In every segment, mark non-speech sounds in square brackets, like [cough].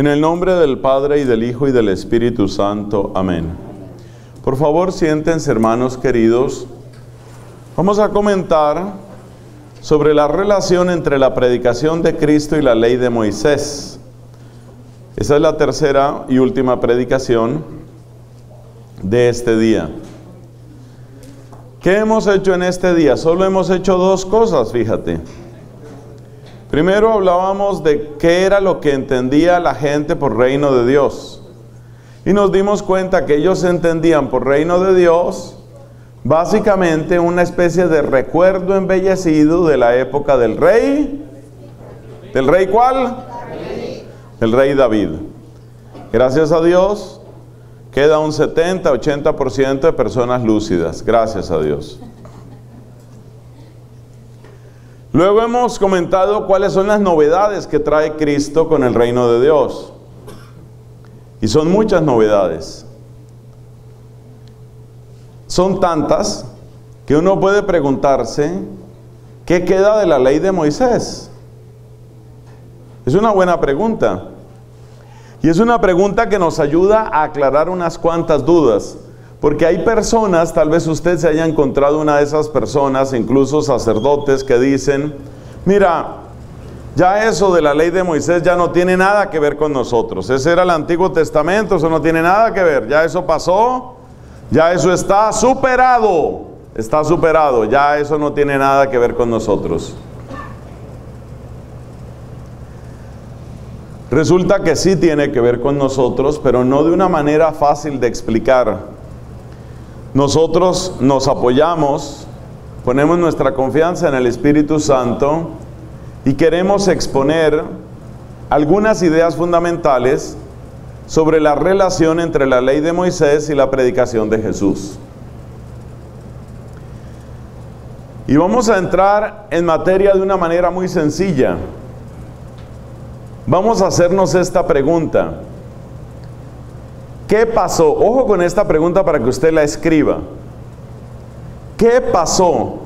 En el nombre del Padre y del Hijo y del Espíritu Santo. Amén. Por favor, siéntense, hermanos queridos. Vamos a comentar sobre la relación entre la predicación de Cristo y la ley de Moisés. Esa es la tercera y última predicación de este día. ¿Qué hemos hecho en este día? Solo hemos hecho dos cosas, fíjate. Primero hablábamos de qué era lo que entendía la gente por reino de Dios. Y nos dimos cuenta que ellos entendían por reino de Dios básicamente una especie de recuerdo embellecido de la época del rey. ¿Del rey cuál? El rey David. Gracias a Dios queda un 70-80% de personas lúcidas. Gracias a Dios. Luego hemos comentado cuáles son las novedades que trae Cristo con el reino de Dios. Y son muchas novedades. Son tantas que uno puede preguntarse, ¿qué queda de la ley de Moisés? Es una buena pregunta. Y es una pregunta que nos ayuda a aclarar unas cuantas dudas. Porque hay personas, tal vez usted se haya encontrado una de esas personas, incluso sacerdotes, que dicen, mira, ya eso de la ley de Moisés ya no tiene nada que ver con nosotros. Ese era el Antiguo Testamento, eso no tiene nada que ver. Ya eso pasó, ya eso está superado, está superado, ya eso no tiene nada que ver con nosotros. Resulta que sí tiene que ver con nosotros, pero no de una manera fácil de explicar. Nosotros nos apoyamos, ponemos nuestra confianza en el Espíritu Santo y queremos exponer algunas ideas fundamentales sobre la relación entre la ley de Moisés y la predicación de Jesús. Y vamos a entrar en materia de una manera muy sencilla. Vamos a hacernos esta pregunta. ¿Qué pasó? Ojo con esta pregunta para que usted la escriba. ¿Qué pasó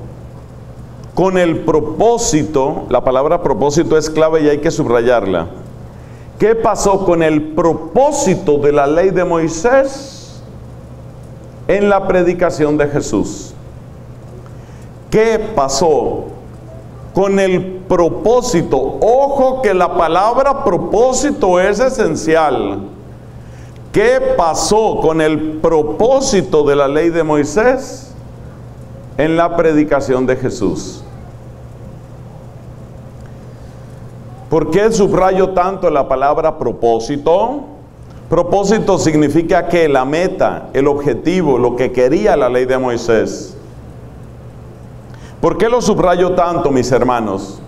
con el propósito? La palabra propósito es clave y hay que subrayarla. ¿Qué pasó con el propósito de la ley de Moisés en la predicación de Jesús? ¿Qué pasó con el propósito? Ojo que la palabra propósito es esencial. ¿Qué pasó con el propósito de la ley de Moisés en la predicación de Jesús? ¿Por qué subrayo tanto la palabra propósito? Propósito significa que la meta, el objetivo, lo que quería la ley de Moisés. ¿Por qué lo subrayo tanto, mis hermanos?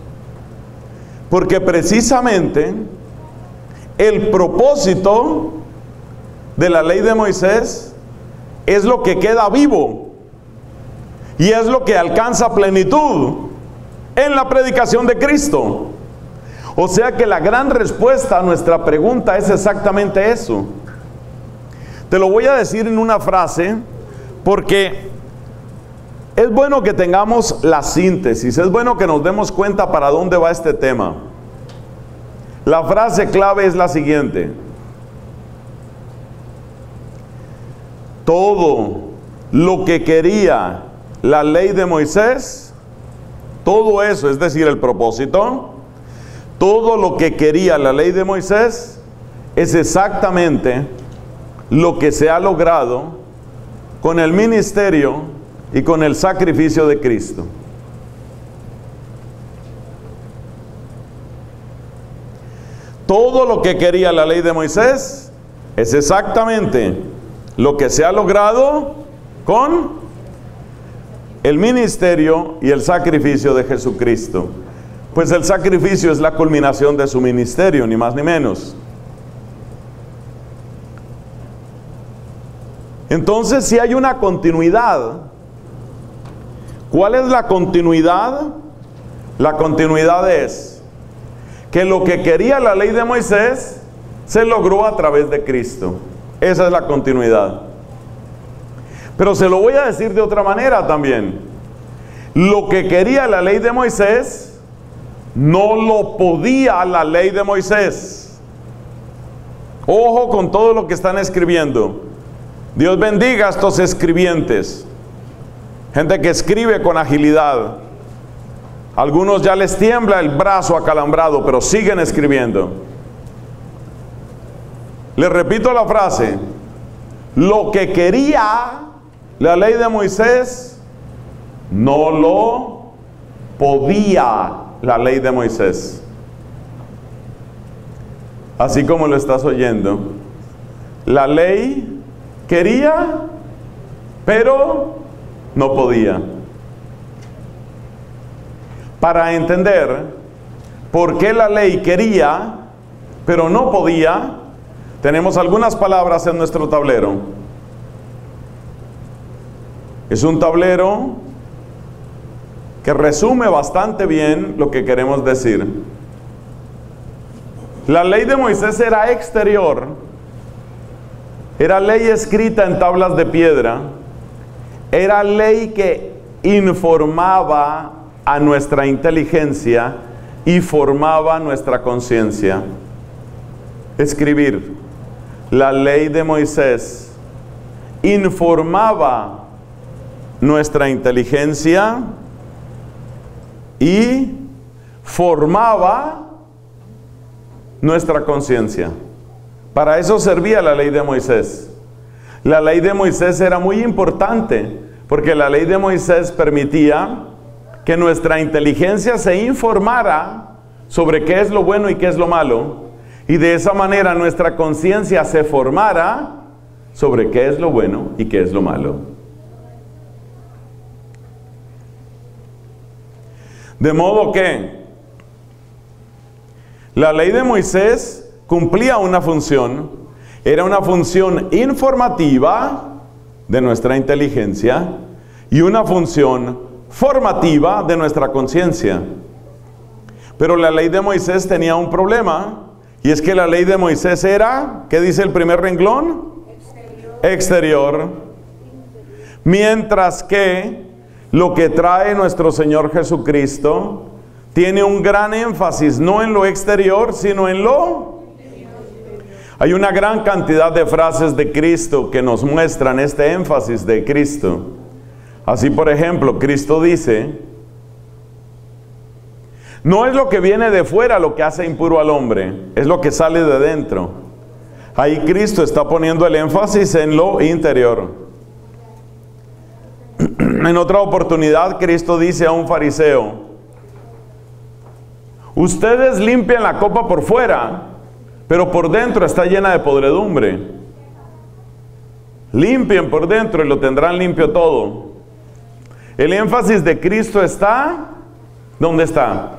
Porque precisamente el propósito de la ley de Moisés es lo que queda vivo y es lo que alcanza plenitud en la predicación de Cristo. O sea que la gran respuesta a nuestra pregunta es exactamente eso. Te lo voy a decir en una frase porque es bueno que tengamos la síntesis, es bueno que nos demos cuenta para dónde va este tema. La frase clave es la siguiente. Todo lo que quería la ley de Moisés, todo eso, es decir, el propósito, todo lo que quería la ley de Moisés es exactamente lo que se ha logrado con el ministerio y con el sacrificio de Cristo. Todo lo que quería la ley de Moisés es exactamente lo que se ha logrado con el ministerio y el sacrificio de Jesucristo. Pues el sacrificio es la culminación de su ministerio, ni más ni menos. Entonces, si hay una continuidad, ¿cuál es la continuidad? La continuidad es que lo que quería la ley de Moisés se logró a través de Cristo. Esa es la continuidad. Pero se lo voy a decir de otra manera también. Lo que quería la ley de Moisés, no lo podía la ley de Moisés. Ojo con todo lo que están escribiendo. Dios bendiga a estos escribientes. Gente que escribe con agilidad. Algunos ya les tiembla el brazo acalambrado, pero siguen escribiendo. Les repito la frase. Lo que quería la ley de Moisés, no lo podía la ley de Moisés. Así como lo estás oyendo. La ley quería, pero no podía. Para entender por qué la ley quería, pero no podía, tenemos algunas palabras en nuestro tablero. Es un tablero que resume bastante bien lo que queremos decir. La ley de Moisés era exterior, era ley escrita en tablas de piedra, era ley que informaba a nuestra inteligencia y formaba nuestra conciencia. Escribir la ley de Moisés informaba nuestra inteligencia y formaba nuestra conciencia. Para eso servía la ley de Moisés. La ley de Moisés era muy importante porque la ley de Moisés permitía que nuestra inteligencia se informara sobre qué es lo bueno y qué es lo malo y de esa manera nuestra conciencia se formara sobre qué es lo bueno y qué es lo malo. De modo que la ley de Moisés cumplía una función, era una función informativa de nuestra inteligencia y una función formativa de nuestra conciencia. Pero la ley de Moisés tenía un problema y es que la ley de Moisés era, ¿qué dice el primer renglón? Exterior. Exterior. Mientras que lo que trae nuestro Señor Jesucristo tiene un gran énfasis, no en lo exterior, sino en lo... Hay una gran cantidad de frases de Cristo que nos muestran este énfasis de Cristo. Así, por ejemplo, Cristo dice, no es lo que viene de fuera lo que hace impuro al hombre, es lo que sale de dentro. Ahí Cristo está poniendo el énfasis en lo interior. [clears throat] En otra oportunidad Cristo dice a un fariseo, ustedes limpian la copa por fuera, pero por dentro está llena de podredumbre. Limpien por dentro y lo tendrán limpio todo. El énfasis de Cristo está, ¿dónde está?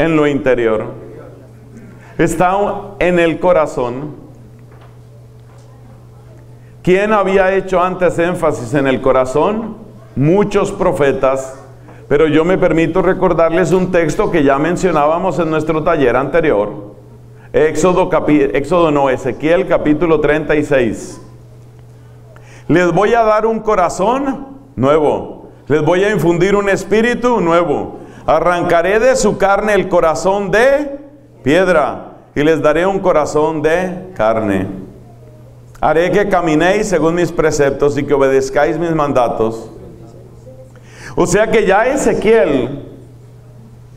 En lo interior. Está en el corazón. ¿Quién había hecho antes énfasis en el corazón? Muchos profetas. Pero yo me permito recordarles un texto que ya mencionábamos en nuestro taller anterior. Éxodo, Éxodo no, Ezequiel capítulo 36. Les voy a dar un corazón nuevo. Les voy a infundir un espíritu nuevo. Arrancaré de su carne el corazón de piedra y les daré un corazón de carne. Haré que caminéis según mis preceptos y que obedezcáis mis mandatos. O sea que ya Ezequiel,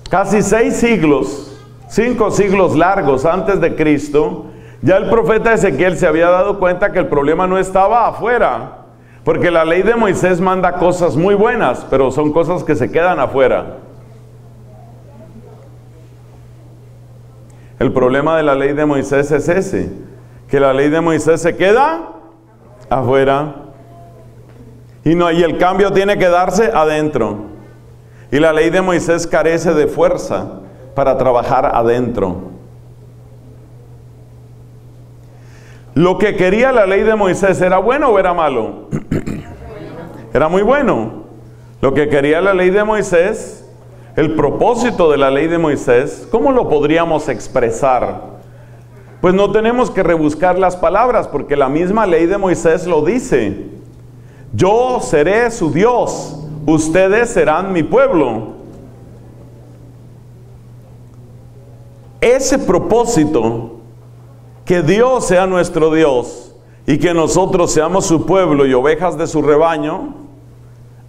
casi seis siglos, cinco siglos largos antes de Cristo, ya el profeta Ezequiel se había dado cuenta que el problema no estaba afuera, porque la ley de Moisés manda cosas muy buenas, pero son cosas que se quedan afuera. El problema de la ley de Moisés es ese, que la ley de Moisés se queda afuera y, no, y el cambio tiene que darse adentro. Y la ley de Moisés carece de fuerza para trabajar adentro. ¿Lo que quería la ley de Moisés era bueno o era malo? [clears throat] era muy bueno. Lo que quería la ley de Moisés, el propósito de la ley de Moisés, ¿cómo lo podríamos expresar? Pues no tenemos que rebuscar las palabras porque la misma ley de Moisés lo dice. Yo seré su Dios, ustedes serán mi pueblo. Ese propósito que Dios sea nuestro Dios y que nosotros seamos su pueblo y ovejas de su rebaño,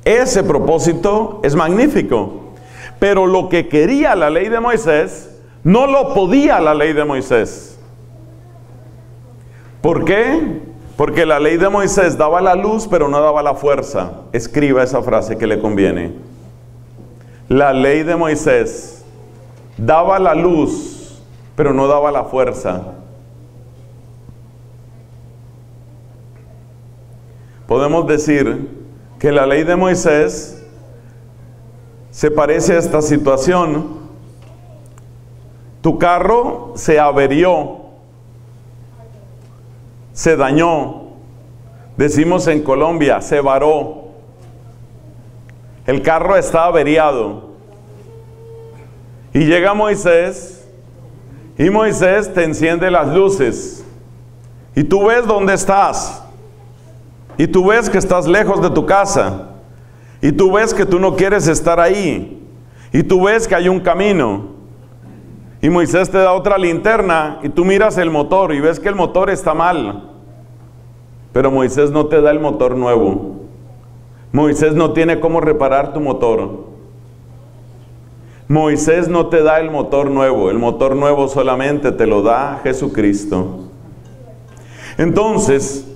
ese propósito es magnífico. Pero lo que quería la ley de Moisés, no lo podía la ley de Moisés. ¿Por qué? Porque la ley de Moisés daba la luz, pero no daba la fuerza. Escriba esa frase que le conviene. La ley de Moisés daba la luz, pero no daba la fuerza. podemos decir que la ley de Moisés se parece a esta situación. Tu carro se averió, se dañó. Decimos en Colombia, se varó. El carro está averiado. Y llega Moisés y Moisés te enciende las luces. Y tú ves dónde estás. Y tú ves que estás lejos de tu casa. Y tú ves que tú no quieres estar ahí. Y tú ves que hay un camino. Y Moisés te da otra linterna y tú miras el motor y ves que el motor está mal. Pero Moisés no te da el motor nuevo. Moisés no tiene cómo reparar tu motor. Moisés no te da el motor nuevo. El motor nuevo solamente te lo da Jesucristo. Entonces,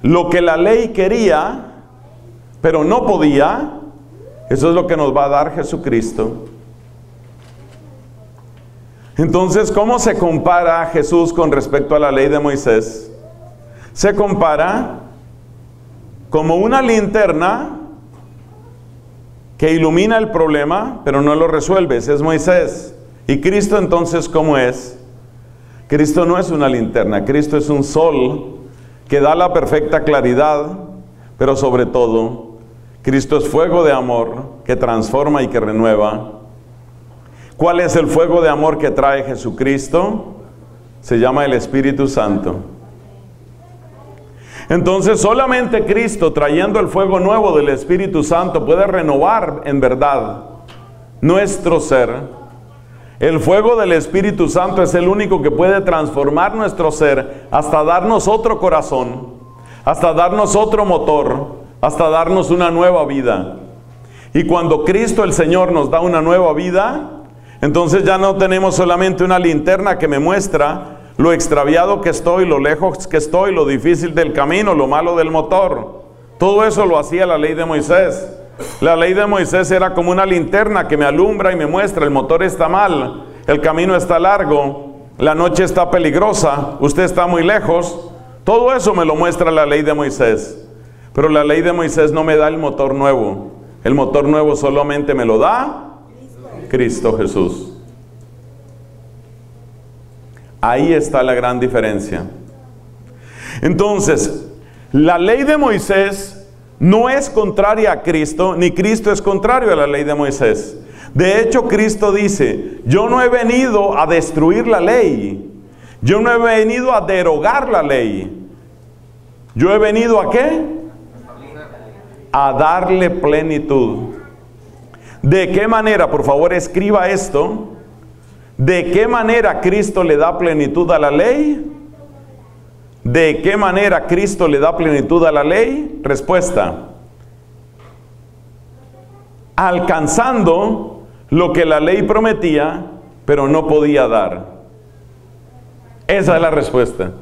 lo que la ley quería, pero no podía, eso es lo que nos va a dar Jesucristo. Entonces, ¿cómo se compara Jesús con respecto a la ley de Moisés? Se compara como una linterna que ilumina el problema, pero no lo resuelve. Ese es Moisés. ¿Y Cristo entonces cómo es? Cristo no es una linterna, Cristo es un sol que da la perfecta claridad, pero sobre todo, Cristo es fuego de amor que transforma y que renueva. ¿Cuál es el fuego de amor que trae Jesucristo? Se llama el Espíritu Santo. Entonces solamente Cristo trayendo el fuego nuevo del Espíritu Santo puede renovar en verdad nuestro ser el fuego del Espíritu Santo es el único que puede transformar nuestro ser hasta darnos otro corazón, hasta darnos otro motor, hasta darnos una nueva vida. Y cuando Cristo el Señor nos da una nueva vida, entonces ya no tenemos solamente una linterna que me muestra lo extraviado que estoy, lo lejos que estoy, lo difícil del camino, lo malo del motor. Todo eso lo hacía la ley de Moisés. La ley de Moisés era como una linterna que me alumbra y me muestra, el motor está mal, el camino está largo, la noche está peligrosa, usted está muy lejos. Todo eso me lo muestra la ley de Moisés. Pero la ley de Moisés no me da el motor nuevo. El motor nuevo solamente me lo da Cristo Jesús. Ahí está la gran diferencia. Entonces, la ley de Moisés no es contraria a Cristo, ni Cristo es contrario a la ley de Moisés. De hecho, Cristo dice, yo no he venido a destruir la ley, yo no he venido a derogar la ley, yo he venido a qué? A darle plenitud. ¿De qué manera, por favor, escriba esto? ¿De qué manera Cristo le da plenitud a la ley? ¿De qué manera Cristo le da plenitud a la ley? Respuesta. Alcanzando lo que la ley prometía, pero no podía dar. Esa es la respuesta.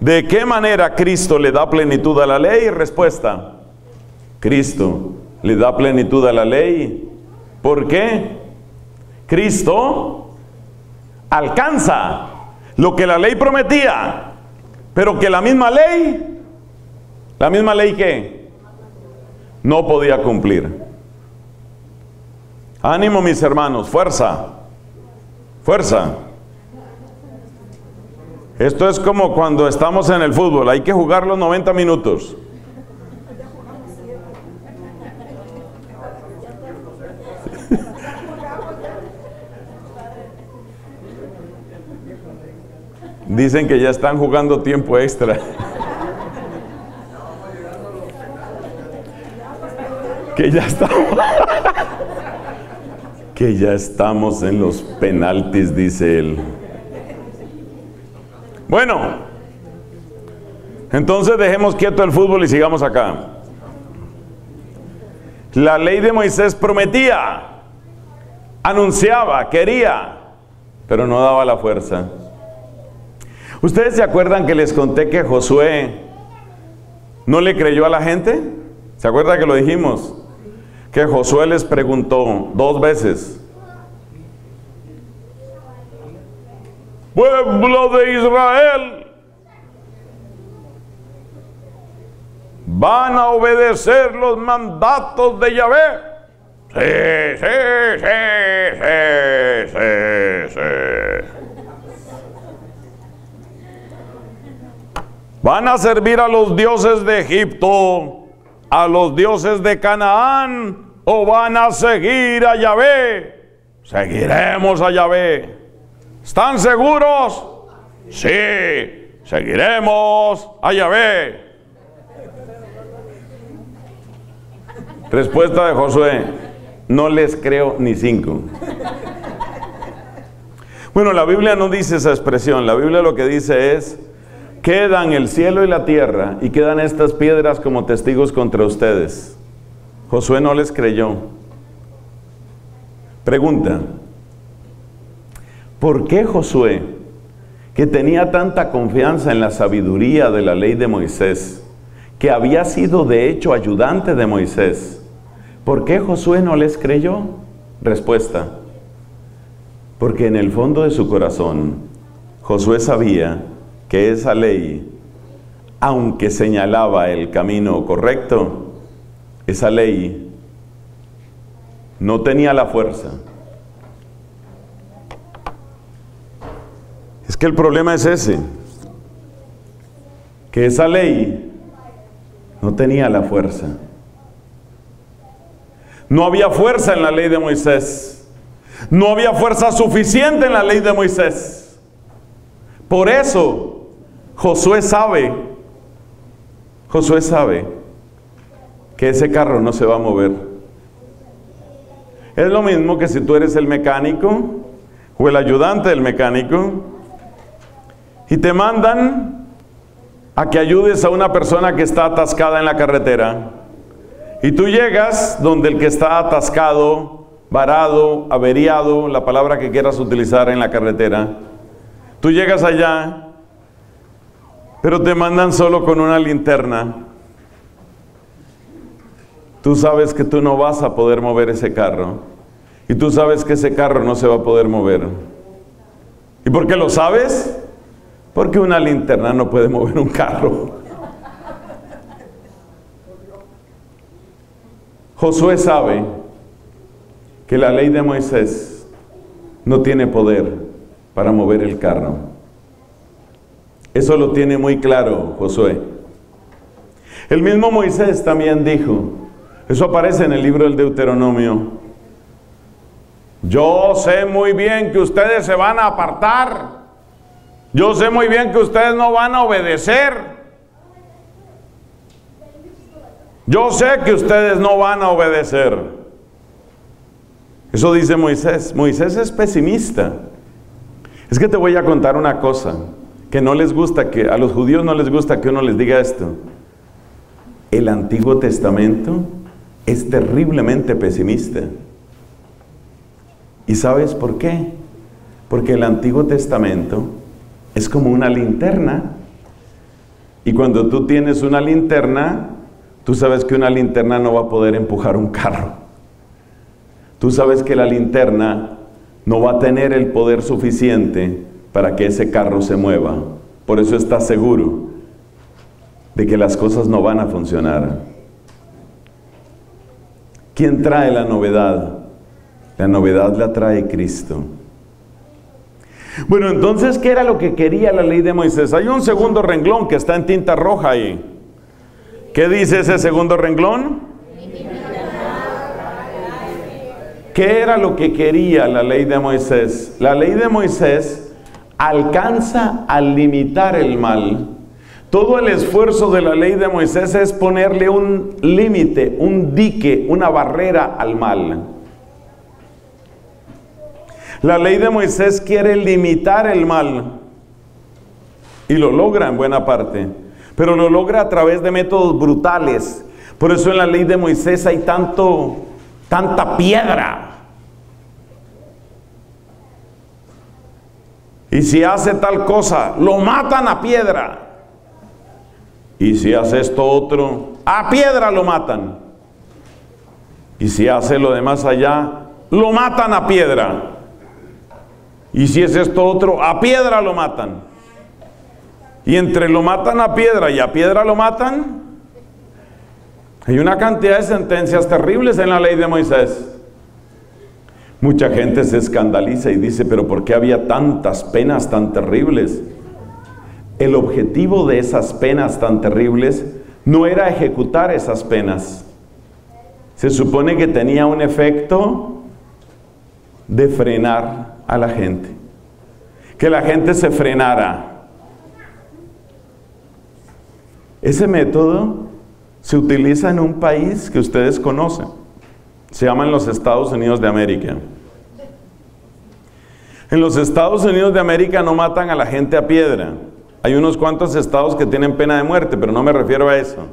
¿De qué manera Cristo le da plenitud a la ley? Respuesta. Cristo le da plenitud a la ley. ¿Por qué? Cristo alcanza lo que la ley prometía, pero que la misma ley, la misma ley que no podía cumplir. Ánimo mis hermanos, fuerza, fuerza. Esto es como cuando estamos en el fútbol, hay que jugar los 90 minutos. Dicen que ya están jugando tiempo extra. que ya estamos. que ya estamos en los penaltis, dice él. Bueno, entonces dejemos quieto el fútbol y sigamos acá. La ley de Moisés prometía, anunciaba, quería, pero no daba la fuerza. ¿Ustedes se acuerdan que les conté que Josué no le creyó a la gente? ¿Se acuerdan que lo dijimos? Que Josué les preguntó dos veces, pueblo de Israel, van a obedecer los mandatos de Yahvé. Sí, sí, sí, sí, sí, sí. Van a servir a los dioses de Egipto, a los dioses de Canaán, o van a seguir a Yahvé. Seguiremos a Yahvé. ¿Están seguros? Sí, seguiremos a Yahvé. Respuesta de Josué, no les creo ni cinco. Bueno, la Biblia no dice esa expresión, la Biblia lo que dice es, quedan el cielo y la tierra y quedan estas piedras como testigos contra ustedes. Josué no les creyó. Pregunta, ¿Por qué Josué, que tenía tanta confianza en la sabiduría de la ley de Moisés, que había sido de hecho ayudante de Moisés, ¿por qué Josué no les creyó? Respuesta, porque en el fondo de su corazón Josué sabía que esa ley, aunque señalaba el camino correcto, esa ley no tenía la fuerza Es que el problema es ese, que esa ley no tenía la fuerza. No había fuerza en la ley de Moisés. No había fuerza suficiente en la ley de Moisés. Por eso Josué sabe, Josué sabe que ese carro no se va a mover. Es lo mismo que si tú eres el mecánico o el ayudante del mecánico y te mandan a que ayudes a una persona que está atascada en la carretera. Y tú llegas donde el que está atascado, varado, averiado, la palabra que quieras utilizar en la carretera. Tú llegas allá, pero te mandan solo con una linterna. Tú sabes que tú no vas a poder mover ese carro. Y tú sabes que ese carro no se va a poder mover. ¿Y por qué lo sabes? Porque una linterna no puede mover un carro. Josué sabe que la ley de Moisés no tiene poder para mover el carro. Eso lo tiene muy claro Josué. El mismo Moisés también dijo, eso aparece en el libro del Deuteronomio, yo sé muy bien que ustedes se van a apartar yo sé muy bien que ustedes no van a obedecer. Yo sé que ustedes no van a obedecer. Eso dice Moisés. Moisés es pesimista. Es que te voy a contar una cosa que no les gusta que a los judíos no les gusta que uno les diga esto. El Antiguo Testamento es terriblemente pesimista. ¿Y sabes por qué? Porque el Antiguo Testamento es como una linterna. Y cuando tú tienes una linterna, tú sabes que una linterna no va a poder empujar un carro. Tú sabes que la linterna no va a tener el poder suficiente para que ese carro se mueva. Por eso estás seguro de que las cosas no van a funcionar. ¿Quién trae la novedad? La novedad la trae Cristo. Bueno, entonces, ¿qué era lo que quería la ley de Moisés? Hay un segundo renglón que está en tinta roja ahí. ¿Qué dice ese segundo renglón? ¿Qué era lo que quería la ley de Moisés? La ley de Moisés alcanza a limitar el mal. Todo el esfuerzo de la ley de Moisés es ponerle un límite, un dique, una barrera al mal. La ley de Moisés quiere limitar el mal y lo logra en buena parte, pero lo logra a través de métodos brutales. Por eso en la ley de Moisés hay tanto, tanta piedra. Y si hace tal cosa, lo matan a piedra. Y si hace esto otro, a piedra lo matan. Y si hace lo demás allá, lo matan a piedra. Y si es esto otro, a piedra lo matan. Y entre lo matan a piedra y a piedra lo matan, hay una cantidad de sentencias terribles en la ley de Moisés. Mucha gente se escandaliza y dice, pero ¿por qué había tantas penas tan terribles? El objetivo de esas penas tan terribles no era ejecutar esas penas. Se supone que tenía un efecto de frenar a la gente. Que la gente se frenara. Ese método se utiliza en un país que ustedes conocen. Se llaman los Estados Unidos de América. En los Estados Unidos de América no matan a la gente a piedra. Hay unos cuantos estados que tienen pena de muerte, pero no me refiero a eso.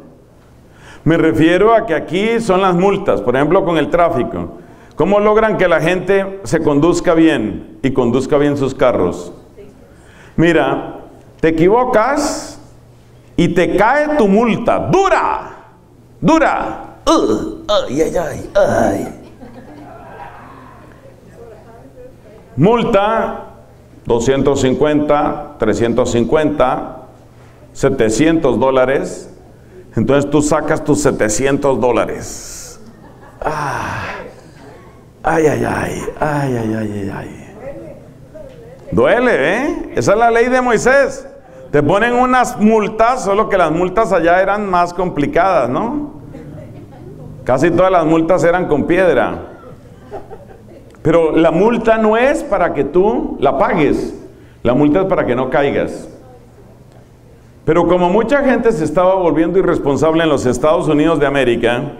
Me refiero a que aquí son las multas, por ejemplo, con el tráfico. ¿Cómo logran que la gente se conduzca bien y conduzca bien sus carros? Mira, te equivocas y te cae tu multa, dura, dura. ay, ay, ay, ay. Multa 250, 350, 700 dólares. Entonces tú sacas tus 700 dólares. Ah. Ay, ay, ay, ay, ay, ay, ay. Duele, ¿eh? Esa es la ley de Moisés. Te ponen unas multas, solo que las multas allá eran más complicadas, ¿no? Casi todas las multas eran con piedra. Pero la multa no es para que tú la pagues. La multa es para que no caigas. Pero como mucha gente se estaba volviendo irresponsable en los Estados Unidos de América,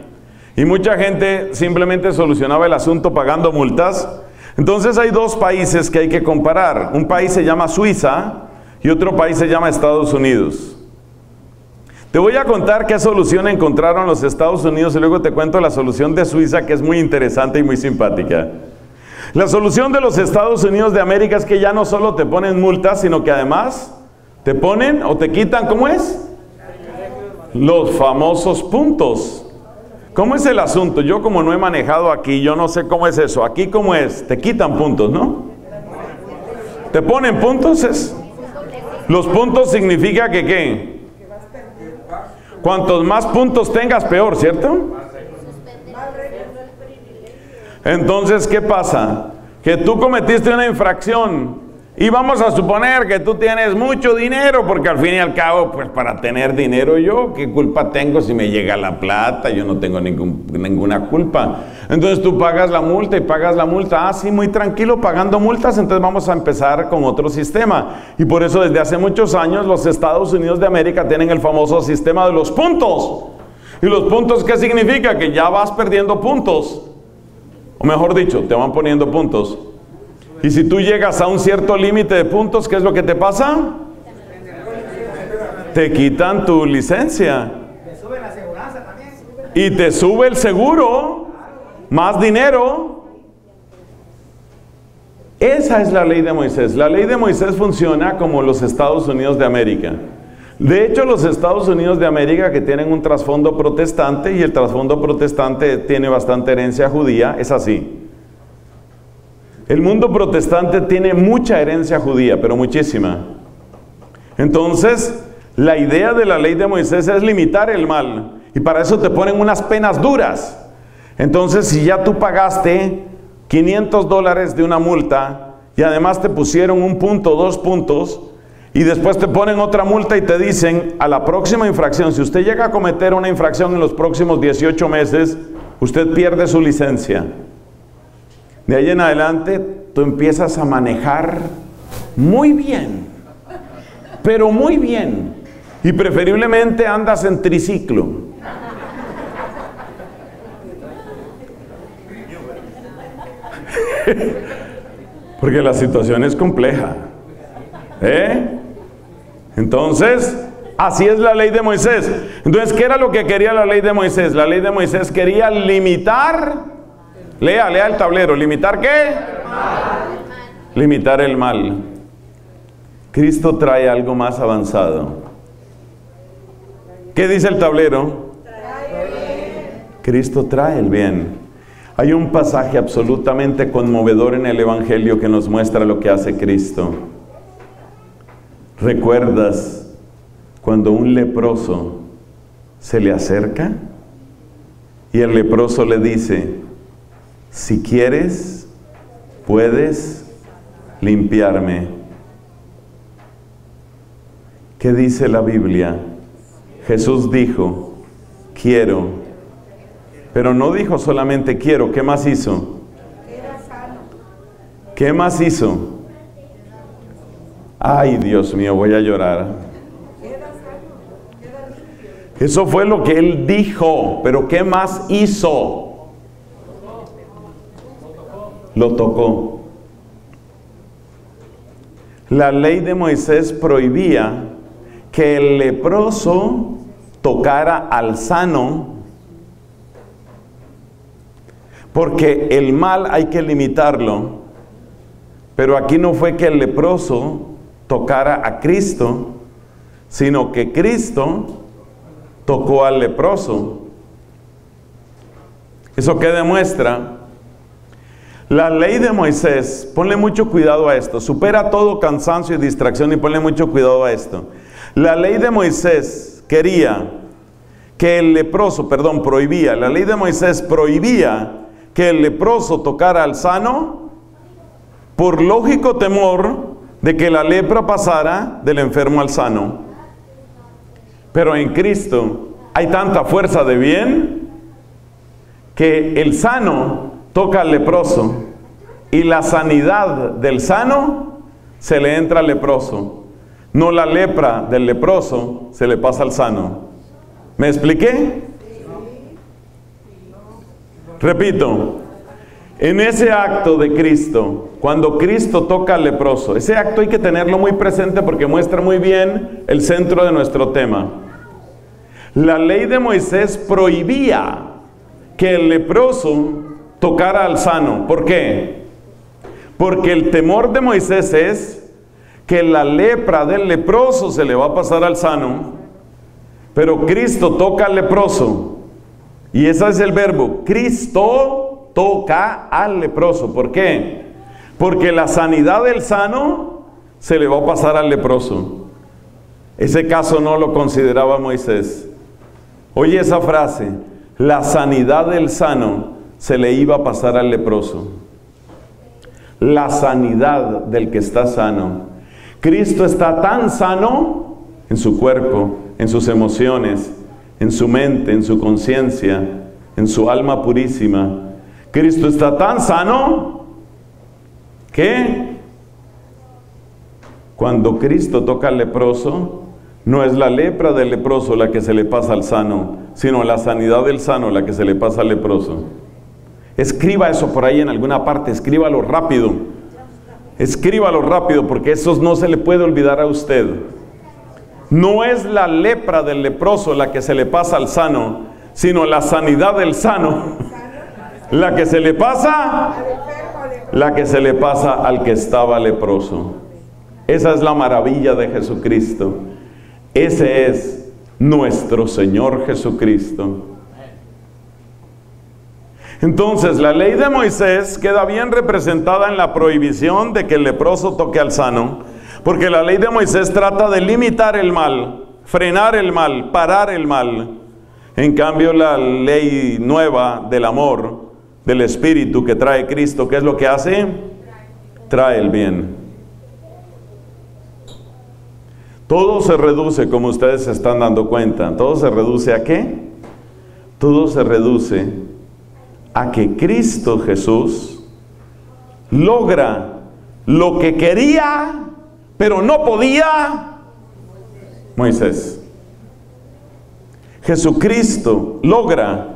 y mucha gente simplemente solucionaba el asunto pagando multas. Entonces hay dos países que hay que comparar. Un país se llama Suiza y otro país se llama Estados Unidos. Te voy a contar qué solución encontraron los Estados Unidos y luego te cuento la solución de Suiza que es muy interesante y muy simpática. La solución de los Estados Unidos de América es que ya no solo te ponen multas, sino que además te ponen o te quitan, ¿cómo es? Los famosos puntos. ¿Cómo es el asunto? Yo como no he manejado aquí, yo no sé cómo es eso. Aquí cómo es, te quitan puntos, ¿no? ¿Te ponen puntos? Es? Los puntos significa que qué? Cuantos más puntos tengas, peor, ¿cierto? Entonces, ¿qué pasa? Que tú cometiste una infracción y vamos a suponer que tú tienes mucho dinero, porque al fin y al cabo, pues para tener dinero yo, ¿qué culpa tengo si me llega la plata? Yo no tengo ningún, ninguna culpa. Entonces tú pagas la multa y pagas la multa. Ah, sí, muy tranquilo pagando multas, entonces vamos a empezar con otro sistema. Y por eso desde hace muchos años los Estados Unidos de América tienen el famoso sistema de los puntos. ¿Y los puntos qué significa? Que ya vas perdiendo puntos. Mejor dicho, te van poniendo puntos. Y si tú llegas a un cierto límite de puntos, ¿qué es lo que te pasa? Te quitan tu licencia. Y te sube el seguro, más dinero. Esa es la ley de Moisés. La ley de Moisés funciona como los Estados Unidos de América. De hecho, los Estados Unidos de América, que tienen un trasfondo protestante y el trasfondo protestante tiene bastante herencia judía, es así. El mundo protestante tiene mucha herencia judía, pero muchísima. Entonces, la idea de la ley de Moisés es limitar el mal. Y para eso te ponen unas penas duras. Entonces, si ya tú pagaste 500 dólares de una multa y además te pusieron un punto, dos puntos, y después te ponen otra multa y te dicen, a la próxima infracción, si usted llega a cometer una infracción en los próximos 18 meses, usted pierde su licencia. De ahí en adelante, tú empiezas a manejar muy bien, pero muy bien. Y preferiblemente andas en triciclo. [laughs] Porque la situación es compleja. ¿Eh? Entonces, así es la ley de Moisés. Entonces, ¿qué era lo que quería la ley de Moisés? La ley de Moisés quería limitar, lea, lea el tablero, limitar qué? Limitar el mal. Cristo trae algo más avanzado. ¿Qué dice el tablero? Cristo trae el bien. Hay un pasaje absolutamente conmovedor en el Evangelio que nos muestra lo que hace Cristo. ¿Recuerdas cuando un leproso se le acerca y el leproso le dice, si quieres, puedes limpiarme? ¿Qué dice la Biblia? Jesús dijo, quiero. Pero no dijo solamente quiero, ¿qué más hizo? ¿Qué más hizo? Ay, Dios mío, voy a llorar. Eso fue lo que él dijo, pero ¿qué más hizo? Lo tocó. La ley de Moisés prohibía que el leproso tocara al sano, porque el mal hay que limitarlo, pero aquí no fue que el leproso tocara a Cristo, sino que Cristo tocó al leproso. ¿Eso qué demuestra? La ley de Moisés, ponle mucho cuidado a esto, supera todo cansancio y distracción y ponle mucho cuidado a esto. La ley de Moisés quería que el leproso, perdón, prohibía, la ley de Moisés prohibía que el leproso tocara al sano por lógico temor de que la lepra pasara del enfermo al sano. Pero en Cristo hay tanta fuerza de bien que el sano toca al leproso y la sanidad del sano se le entra al leproso. No la lepra del leproso se le pasa al sano. ¿Me expliqué? Repito, en ese acto de Cristo, cuando Cristo toca al leproso, ese acto hay que tenerlo muy presente porque muestra muy bien el centro de nuestro tema. La ley de Moisés prohibía que el leproso tocara al sano. ¿Por qué? Porque el temor de Moisés es que la lepra del leproso se le va a pasar al sano, pero Cristo toca al leproso. Y ese es el verbo. Cristo toca al leproso. ¿Por qué? Porque la sanidad del sano se le va a pasar al leproso. Ese caso no lo consideraba Moisés. Oye esa frase, la sanidad del sano se le iba a pasar al leproso. La sanidad del que está sano. Cristo está tan sano en su cuerpo, en sus emociones, en su mente, en su conciencia, en su alma purísima, Cristo está tan sano que cuando Cristo toca al leproso, no es la lepra del leproso la que se le pasa al sano, sino la sanidad del sano la que se le pasa al leproso. Escriba eso por ahí en alguna parte, escríbalo rápido. Escríbalo rápido porque eso no se le puede olvidar a usted. No es la lepra del leproso la que se le pasa al sano, sino la sanidad del sano la que se le pasa, la que se le pasa al que estaba leproso. Esa es la maravilla de Jesucristo. Ese es nuestro Señor Jesucristo. Entonces, la ley de Moisés queda bien representada en la prohibición de que el leproso toque al sano, porque la ley de Moisés trata de limitar el mal, frenar el mal, parar el mal. En cambio, la ley nueva del amor del Espíritu que trae Cristo, ¿qué es lo que hace? trae el bien. Todo se reduce, como ustedes se están dando cuenta, todo se reduce a qué? Todo se reduce a que Cristo Jesús logra lo que quería, pero no podía Moisés. Jesucristo logra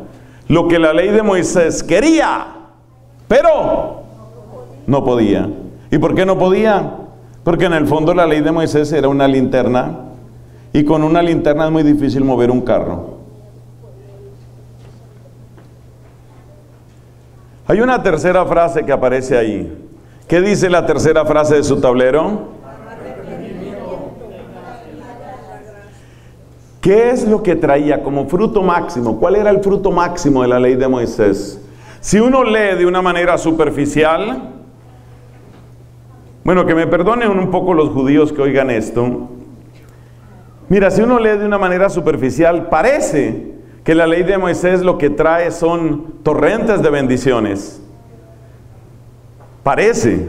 lo que la ley de Moisés quería, pero no podía. ¿Y por qué no podía? Porque en el fondo la ley de Moisés era una linterna y con una linterna es muy difícil mover un carro. Hay una tercera frase que aparece ahí. ¿Qué dice la tercera frase de su tablero? ¿Qué es lo que traía como fruto máximo? ¿Cuál era el fruto máximo de la ley de Moisés? Si uno lee de una manera superficial, bueno, que me perdonen un poco los judíos que oigan esto. Mira, si uno lee de una manera superficial, parece que la ley de Moisés lo que trae son torrentes de bendiciones. Parece,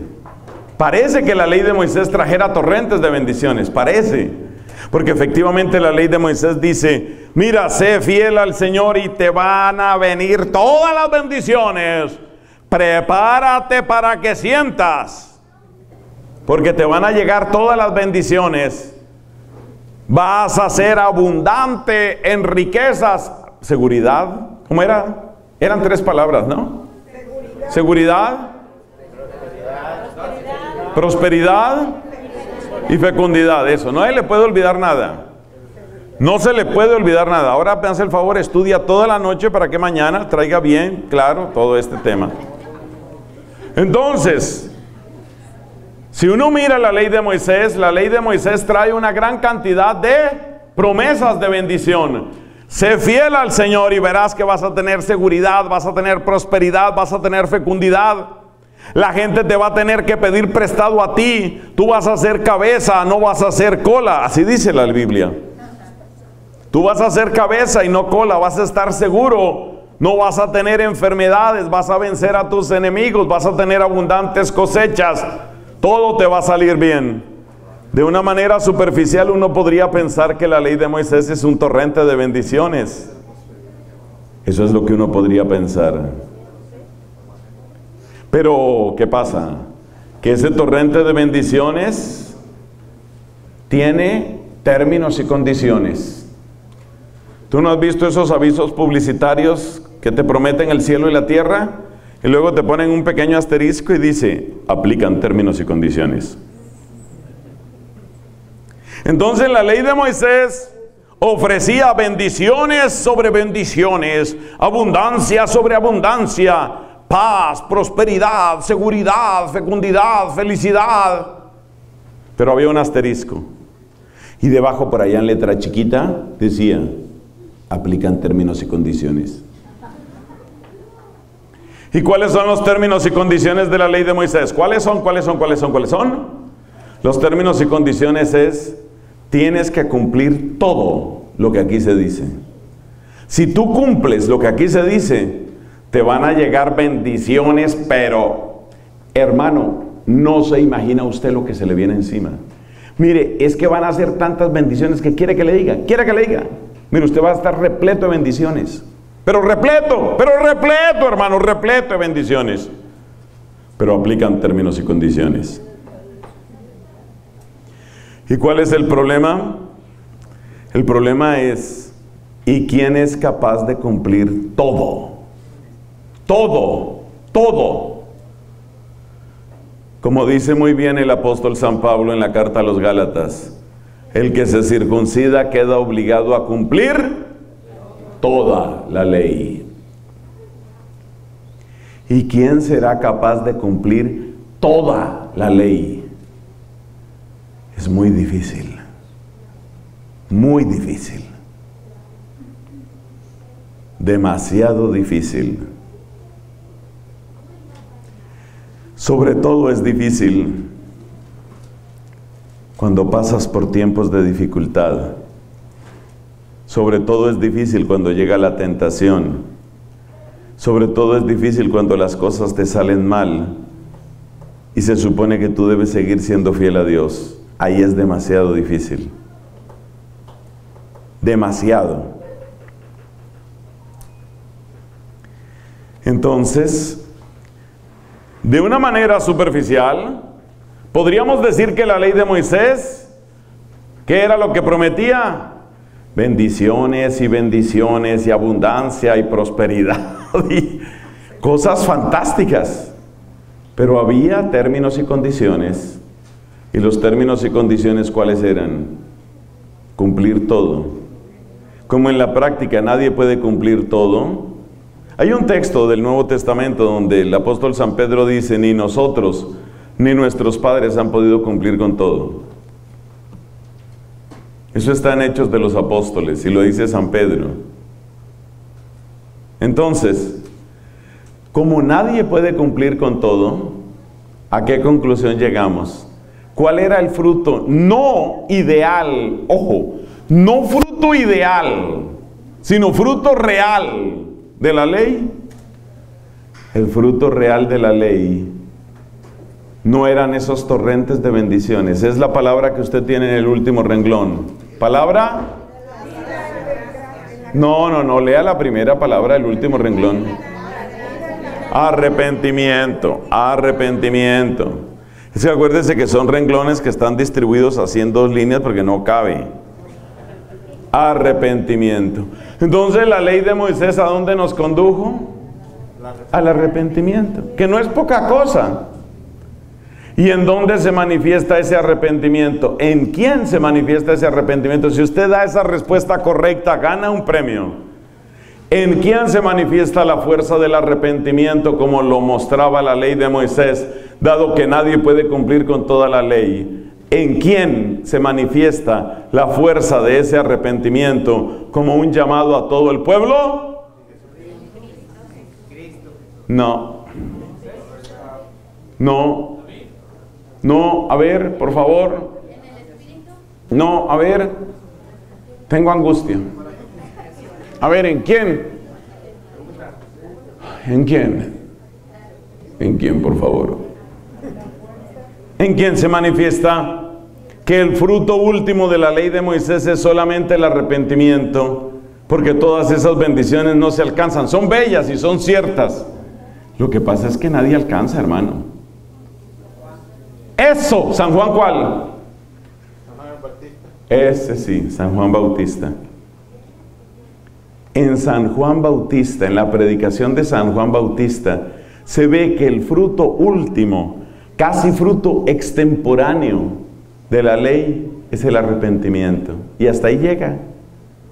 parece que la ley de Moisés trajera torrentes de bendiciones, parece. Porque efectivamente la ley de Moisés dice, mira, sé fiel al Señor y te van a venir todas las bendiciones. Prepárate para que sientas, porque te van a llegar todas las bendiciones. Vas a ser abundante en riquezas, seguridad. ¿Cómo era? Eran tres palabras, ¿no? Seguridad. Seguridad. Prosperidad y fecundidad, eso. No le puede olvidar nada. No se le puede olvidar nada. Ahora hace el favor, estudia toda la noche para que mañana traiga bien claro todo este tema. Entonces, si uno mira la ley de Moisés, la ley de Moisés trae una gran cantidad de promesas de bendición. Sé fiel al Señor y verás que vas a tener seguridad, vas a tener prosperidad, vas a tener fecundidad. La gente te va a tener que pedir prestado a ti. Tú vas a ser cabeza, no vas a ser cola. Así dice la Biblia. Tú vas a ser cabeza y no cola. Vas a estar seguro. No vas a tener enfermedades. Vas a vencer a tus enemigos. Vas a tener abundantes cosechas. Todo te va a salir bien. De una manera superficial uno podría pensar que la ley de Moisés es un torrente de bendiciones. Eso es lo que uno podría pensar. Pero, ¿qué pasa? Que ese torrente de bendiciones tiene términos y condiciones. ¿Tú no has visto esos avisos publicitarios que te prometen el cielo y la tierra? Y luego te ponen un pequeño asterisco y dice, aplican términos y condiciones. Entonces la ley de Moisés ofrecía bendiciones sobre bendiciones, abundancia sobre abundancia, paz, prosperidad, seguridad, fecundidad, felicidad. Pero había un asterisco. Y debajo por allá en letra chiquita decía, aplican términos y condiciones. ¿Y cuáles son los términos y condiciones de la ley de Moisés? ¿Cuáles son? ¿Cuáles son? ¿Cuáles son? ¿Cuáles son? Los términos y condiciones es, tienes que cumplir todo lo que aquí se dice. Si tú cumples lo que aquí se dice, te van a llegar bendiciones, pero hermano, no se imagina usted lo que se le viene encima. Mire, es que van a ser tantas bendiciones que quiere que le diga, quiere que le diga. Mire, usted va a estar repleto de bendiciones. Pero repleto, pero repleto, hermano, repleto de bendiciones. Pero aplican términos y condiciones. ¿Y cuál es el problema? El problema es, ¿y quién es capaz de cumplir todo? Todo, todo. Como dice muy bien el apóstol San Pablo en la carta a los Gálatas, el que se circuncida queda obligado a cumplir toda la ley. ¿Y quién será capaz de cumplir toda la ley? Es muy difícil, muy difícil, demasiado difícil. Sobre todo es difícil cuando pasas por tiempos de dificultad. Sobre todo es difícil cuando llega la tentación. Sobre todo es difícil cuando las cosas te salen mal. y se supone que tú debes seguir siendo fiel a Dios, ahí es demasiado difícil. Demasiado. Entonces, de una manera superficial, podríamos decir que la ley de Moisés, ¿qué era lo que prometía? Bendiciones y bendiciones y abundancia y prosperidad [laughs] y cosas fantásticas. Pero había términos y condiciones. ¿Y los términos y condiciones cuáles eran? Cumplir todo. Como en la práctica nadie puede cumplir todo, hay un texto del Nuevo Testamento donde el apóstol San Pedro dice, ni nosotros ni nuestros padres han podido cumplir con todo. Eso está en Hechos de los Apóstoles y lo dice San Pedro. Entonces, como nadie puede cumplir con todo, ¿a qué conclusión llegamos? ¿Cuál era el fruto? No ideal, ojo, no fruto ideal, sino fruto real de la ley, el fruto real de la ley no eran esos torrentes de bendiciones. Es la palabra que usted tiene en el último renglón. ¿Palabra? No, no, no, lea la primera palabra del último renglón. Arrepentimiento, arrepentimiento. Es que acuérdese que son renglones que están distribuidos así en dos líneas porque no cabe arrepentimiento. Entonces la ley de Moisés a dónde nos condujo? Al arrepentimiento, que no es poca cosa. ¿Y en dónde se manifiesta ese arrepentimiento? ¿En quién se manifiesta ese arrepentimiento? Si usted da esa respuesta correcta, gana un premio. ¿En quién se manifiesta la fuerza del arrepentimiento como lo mostraba la ley de Moisés, dado que nadie puede cumplir con toda la ley? ¿En quién se manifiesta la fuerza de ese arrepentimiento como un llamado a todo el pueblo? No. No. No, a ver, por favor. No, a ver. Tengo angustia. A ver, ¿en quién? ¿En quién? ¿En quién, por favor? ¿En quién se manifiesta? Que el fruto último de la ley de Moisés es solamente el arrepentimiento, porque todas esas bendiciones no se alcanzan. Son bellas y son ciertas. Lo que pasa es que nadie alcanza, hermano. Eso, San Juan cuál? Ese sí, San Juan Bautista. En San Juan Bautista, en la predicación de San Juan Bautista, se ve que el fruto último casi fruto extemporáneo de la ley es el arrepentimiento. Y hasta ahí llega.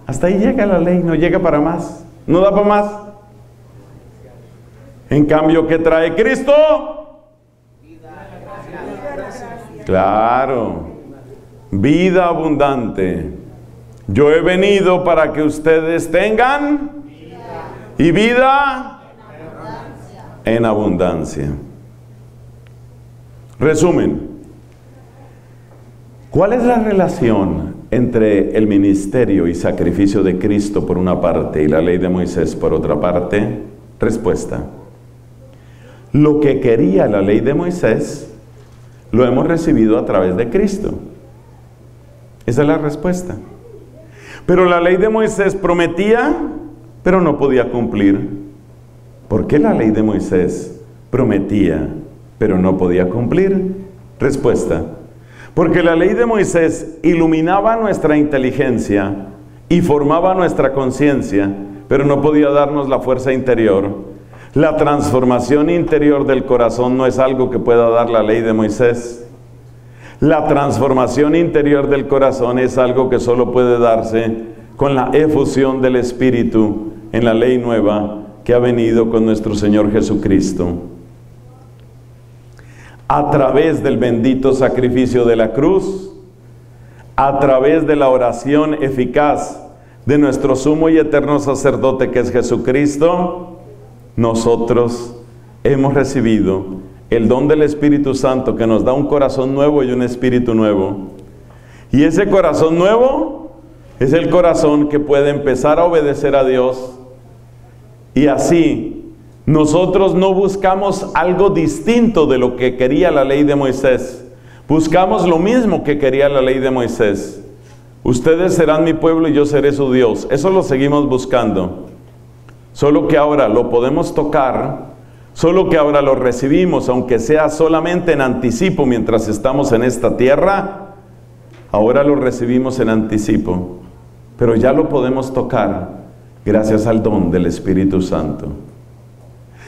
Hasta ahí llega la ley, no llega para más. No da para más. En cambio, ¿qué trae Cristo? Claro. Vida abundante. Yo he venido para que ustedes tengan y vida en abundancia. Resumen, ¿cuál es la relación entre el ministerio y sacrificio de Cristo por una parte y la ley de Moisés por otra parte? Respuesta. Lo que quería la ley de Moisés lo hemos recibido a través de Cristo. Esa es la respuesta. Pero la ley de Moisés prometía, pero no podía cumplir. ¿Por qué la ley de Moisés prometía, pero no podía cumplir. Respuesta. Porque la ley de Moisés iluminaba nuestra inteligencia y formaba nuestra conciencia, pero no podía darnos la fuerza interior. La transformación interior del corazón no es algo que pueda dar la ley de Moisés. La transformación interior del corazón es algo que solo puede darse con la efusión del Espíritu en la ley nueva que ha venido con nuestro Señor Jesucristo a través del bendito sacrificio de la cruz, a través de la oración eficaz de nuestro sumo y eterno sacerdote que es Jesucristo, nosotros hemos recibido el don del Espíritu Santo que nos da un corazón nuevo y un espíritu nuevo. Y ese corazón nuevo es el corazón que puede empezar a obedecer a Dios y así Nosotros no buscamos algo distinto de lo que quería la ley de Moisés. Buscamos lo mismo que quería la ley de Moisés. Ustedes serán mi pueblo y yo seré su Dios. Eso lo seguimos buscando. Solo que ahora lo podemos tocar, solo que ahora lo recibimos, aunque sea solamente en anticipo mientras estamos en esta tierra, ahora lo recibimos en anticipo, pero ya lo podemos tocar gracias al don del Espíritu Santo.